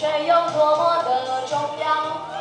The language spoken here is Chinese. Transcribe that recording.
却又多么的重要。